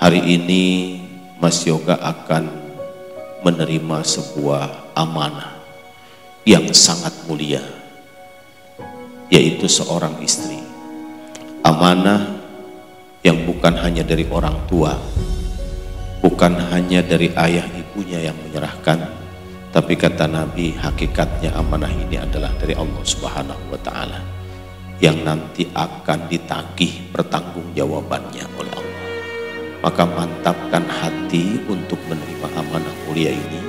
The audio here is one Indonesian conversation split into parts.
Hari ini Mas Yoga akan menerima sebuah amanah yang sangat mulia, yaitu seorang istri. Amanah yang bukan hanya dari orang tua, bukan hanya dari ayah ibunya yang menyerahkan, tapi kata Nabi hakikatnya amanah ini adalah dari Allah Subhanahu wa taala yang nanti akan ditagih pertanggungjawabannya oleh Allah. Maka mantapkan hati untuk menerima amanah mulia ini.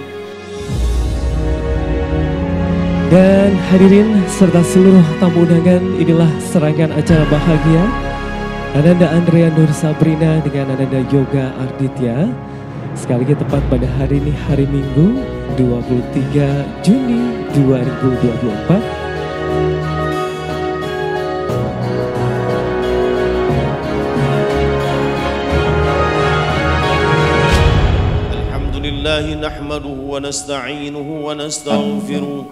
Dan hadirin serta seluruh tamu undangan inilah serangan acara bahagia. Ananda Andrea Nur Sabrina dengan Ananda Yoga Arditya. Sekali lagi tepat pada hari ini hari Minggu 23 Juni 2024 لله نحمده ونستعينه ونستغفره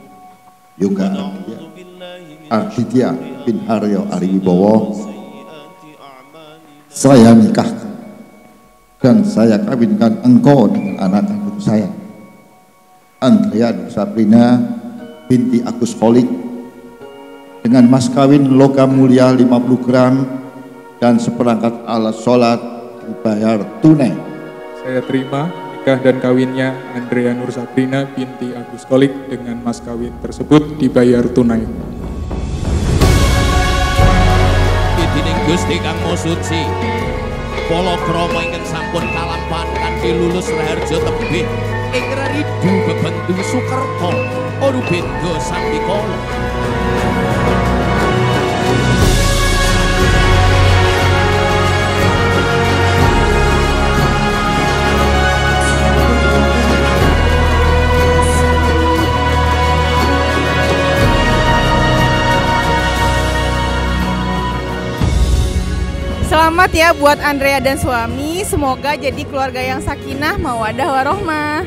Yoga ونعوذ بالله من Arditya شرور bin Haryo أنفسنا Ariwibowo وسيئات أعمالنا saya nikahkan dan saya kawinkan engkau dengan anak kandung saya Andrea Nur Sabrina binti Agus Holik dengan mas kawin logam mulia 50 gram dan seperangkat alat sholat dibayar tunai Saya terima nikah dan kawinnya Andrea Nur Sabrina binti Agus Kolik dengan mas kawin tersebut dibayar tunai. Pidining Gusti Kang Mosuci Polo Kromo ingkang sampun kalampahan kanthi lulus Raharja tebih ing Ridu Bebendung Sukerto Orubendo Sambikala Selamat ya buat Andrea dan suami. Semoga jadi keluarga yang sakinah, mawadah, warohmah.